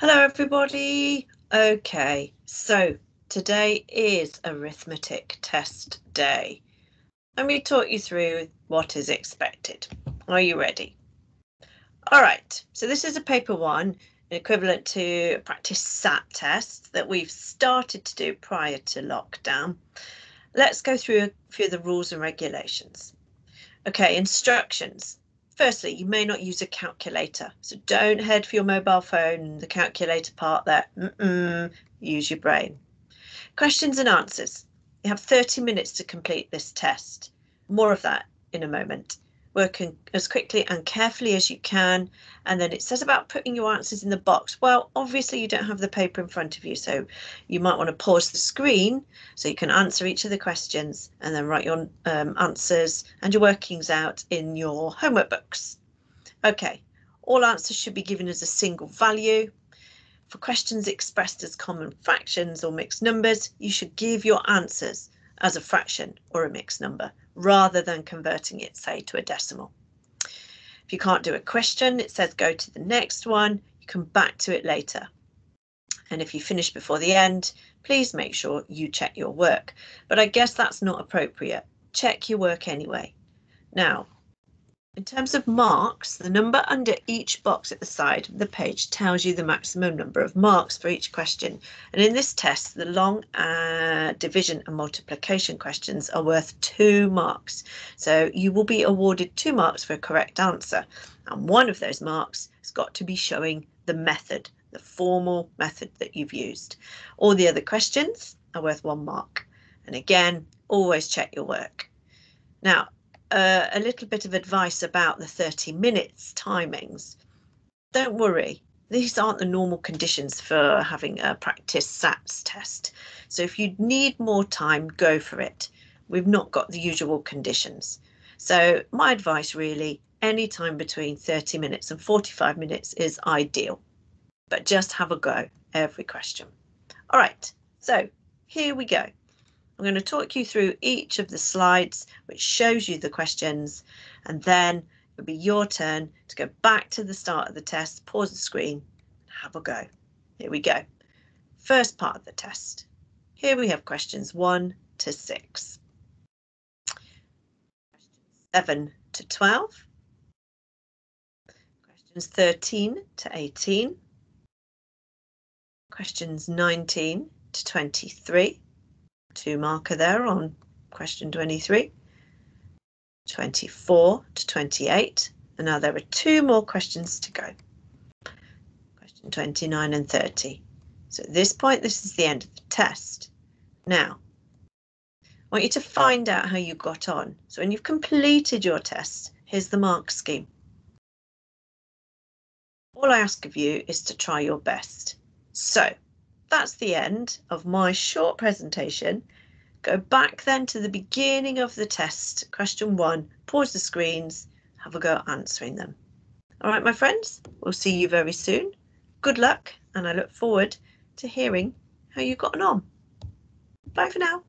Hello everybody. Okay, so today is arithmetic test day. Let me talk you through what is expected. Are you ready? All right, so this is a paper one, equivalent to a practice SAT test that we've started to do prior to lockdown. Let's go through a few of the rules and regulations. Okay, instructions. Firstly, you may not use a calculator, so don't head for your mobile phone, the calculator part there. Mm -mm, use your brain. Questions and answers. You have 30 minutes to complete this test. More of that in a moment working as quickly and carefully as you can. And then it says about putting your answers in the box. Well, obviously you don't have the paper in front of you, so you might want to pause the screen so you can answer each of the questions and then write your um, answers and your workings out in your homework books. Okay, all answers should be given as a single value. For questions expressed as common fractions or mixed numbers, you should give your answers as a fraction or a mixed number rather than converting it, say, to a decimal. If you can't do a question, it says go to the next one. You come back to it later. And if you finish before the end, please make sure you check your work. But I guess that's not appropriate. Check your work anyway. Now, in terms of marks, the number under each box at the side of the page tells you the maximum number of marks for each question. And in this test, the long uh, division and multiplication questions are worth two marks. So you will be awarded two marks for a correct answer. And one of those marks has got to be showing the method, the formal method that you've used. All the other questions are worth one mark. And again, always check your work. Now, uh, a little bit of advice about the 30 minutes timings. Don't worry, these aren't the normal conditions for having a practice SATs test. So if you need more time, go for it. We've not got the usual conditions. So my advice really, any time between 30 minutes and 45 minutes is ideal, but just have a go every question. All right, so here we go. I'm going to talk you through each of the slides, which shows you the questions, and then it'll be your turn to go back to the start of the test, pause the screen, and have a go. Here we go. First part of the test. Here we have questions 1 to 6. 7 to 12. Questions 13 to 18. Questions 19 to 23 two marker there on question 23. 24 to 28. And now there are two more questions to go. Question 29 and 30. So at this point, this is the end of the test. Now, I want you to find out how you got on. So when you've completed your test, here's the mark scheme. All I ask of you is to try your best. So that's the end of my short presentation. Go back then to the beginning of the test, question one, pause the screens, have a go at answering them. All right, my friends, we'll see you very soon. Good luck, and I look forward to hearing how you've gotten on. Bye for now.